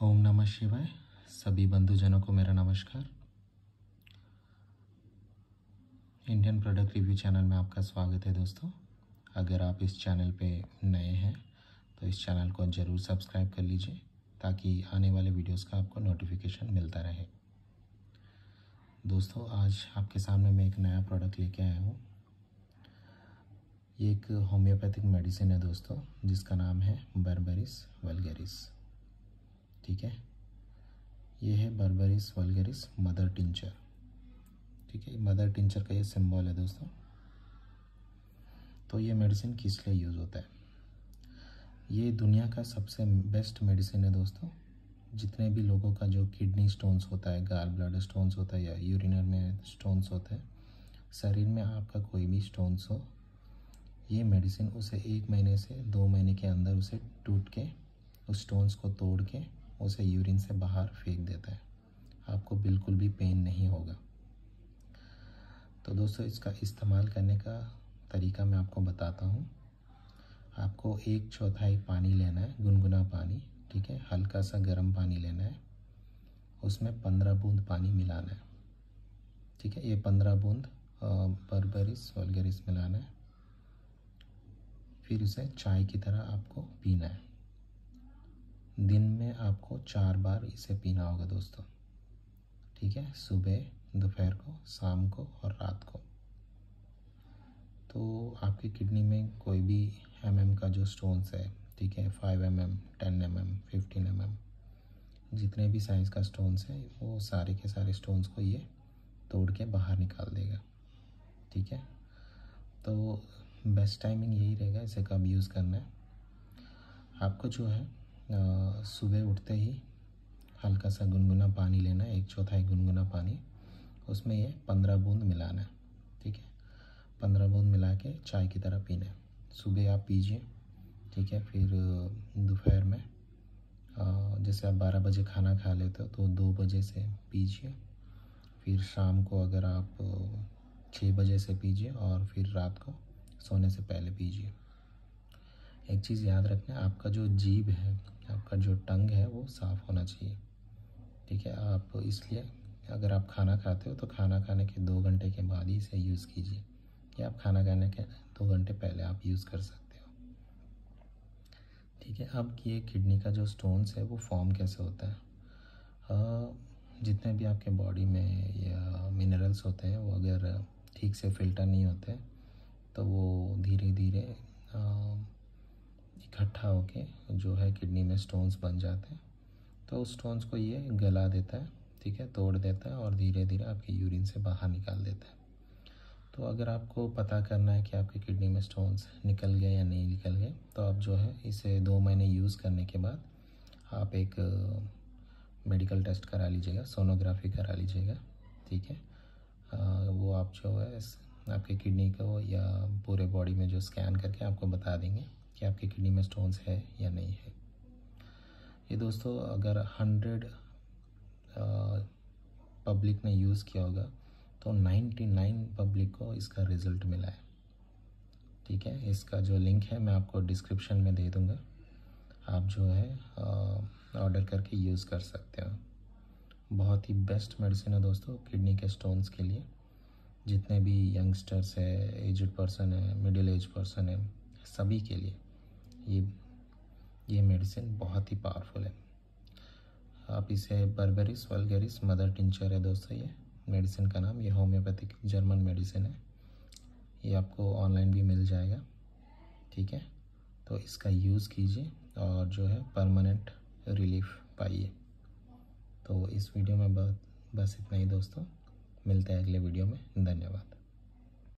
ओम नमः शिवाय। सभी बंधुजनों को मेरा नमस्कार। इंडियन प्रोडक्ट रिव्यू चैनल में आपका स्वागत है दोस्तों। अगर आप इस चैनल पे नए हैं तो इस चैनल को ज़रूर सब्सक्राइब कर लीजिए, ताकि आने वाले वीडियोस का आपको नोटिफिकेशन मिलता रहे। दोस्तों, आज आपके सामने मैं एक नया प्रोडक्ट लेके आया हूँ। ये एक होम्योपैथिक मेडिसिन है दोस्तों, जिसका नाम है बर्बरिस वलगेरिस ठीक है? ये है बर्बरिस वलगरिस मदर टिंचर ठीक है? मदर टिंचर का ये सिंबल है दोस्तों। तो ये मेडिसिन किस लिए यूज़ होता है? ये दुनिया का सबसे बेस्ट मेडिसिन है दोस्तों। जितने भी लोगों का जो किडनी स्टोन्स होता है गाल ब्लड स्टोन्स होता है या यूरिनर में स्टोन्स होता है, शरीर में आपका कोई भी स्टोन्स हो, ये मेडिसिन उसे एक महीने से दो महीने के अंदर उसे टूट के, उस स्टोन्स को तोड़ के उसे यूरिन से बाहर फेंक देता है। आपको बिल्कुल भी पेन नहीं होगा। तो दोस्तों, इसका इस्तेमाल करने का तरीका मैं आपको बताता हूँ। आपको एक चौथाई पानी लेना है, गुनगुना पानी, ठीक है? हल्का सा गर्म पानी लेना है। उसमें पंद्रह बूंद पानी मिलाना है। ठीक है? ये पंद्रह बूंद बर्बरिस, वलगरिस मिलाना है। फिर उसे चाय की तरह आपको पीना है। दिन आपको चार बार इसे पीना होगा दोस्तों। ठीक है? सुबह, दोपहर को, शाम को और रात को। तो आपकी किडनी में कोई भी एम mm का जो स्टोन्स है, ठीक है five M M ten M M fifteen M M जितने भी साइज़ का स्टोन्स है, वो सारे के सारे स्टोन्स को ये तोड़ के बाहर निकाल देगा। ठीक है? तो बेस्ट टाइमिंग यही रहेगा, इसे कब यूज़ करना है। आपको जो है सुबह उठते ही हल्का सा गुनगुना पानी लेना है एक चौथाई गुनगुना पानी। उसमें ये पंद्रह बूंद मिलाना है, ठीक है? पंद्रह बूंद मिला के चाय की तरह पीना है। सुबह आप पीजिए, ठीक है? फिर दोपहर में जैसे आप बारह बजे खाना खा लेते हो तो दो बजे से पीजिए। फिर शाम को अगर आप छः बजे से पीजिए और फिर रात को सोने से पहले पीजिए। एक चीज़ याद रखना आपका जो जीभ है आपका जो टंग है वो साफ़ होना चाहिए। ठीक है आप इसलिए अगर आप खाना खाते हो तो खाना खाने के दो घंटे के बाद ही इसे यूज़ कीजिए। या आप खाना खाने के दो घंटे पहले आप यूज़ कर सकते हो। ठीक है अब ये किडनी का जो स्टोन्स है वो फॉर्म कैसे होता है? आ, जितने भी आपके बॉडी में या मिनरल्स होते हैं वो अगर ठीक से फ़िल्टर नहीं होते तो वो धीरे धीरे इकट्ठा होके जो है किडनी में स्टोन्स बन जाते हैं। तो उस स्टोन्स को ये गला देता है, ठीक है, तोड़ देता है और धीरे धीरे आपके यूरिन से बाहर निकाल देता है। तो अगर आपको पता करना है कि आपकी किडनी में स्टोन्स निकल गए या नहीं निकल गए तो आप जो है इसे दो महीने यूज़ करने के बाद आप एक मेडिकल टेस्ट करा लीजिएगा सोनोग्राफी करा लीजिएगा, ठीक है। वो आप जो है आपके किडनी को या पूरे बॉडी में जो स्कैन करके आपको बता देंगे कि आपकी किडनी में स्टोन्स है या नहीं है। ये दोस्तों, अगर हंड्रेड पब्लिक ने यूज़ किया होगा तो 99 पब्लिक को इसका रिज़ल्ट मिला है। ठीक है? इसका जो लिंक है, मैं आपको डिस्क्रिप्शन में दे दूँगा। आप जो है ऑर्डर करके यूज़ कर सकते हो। बहुत ही बेस्ट मेडिसिन है दोस्तों किडनी के स्टोन्स के लिए। जितने भी यंगस्टर्स है, एजड पर्सन है, मिडिल एज पर्सन है, सभी के लिए ये ये मेडिसिन बहुत ही पावरफुल है। आप इसे बर्बेरिस, वलगरिस, मदर टिंचर है दोस्तों ये, मेडिसिन का नाम, ये होम्योपैथिक जर्मन मेडिसिन है। ये आपको ऑनलाइन भी मिल जाएगा, ठीक है? तो इसका यूज़ कीजिए और जो है परमानेंट रिलीफ पाइए। तो इस वीडियो में बस इतना ही दोस्तों। मिलते हैं अगले वीडियो में। धन्यवाद।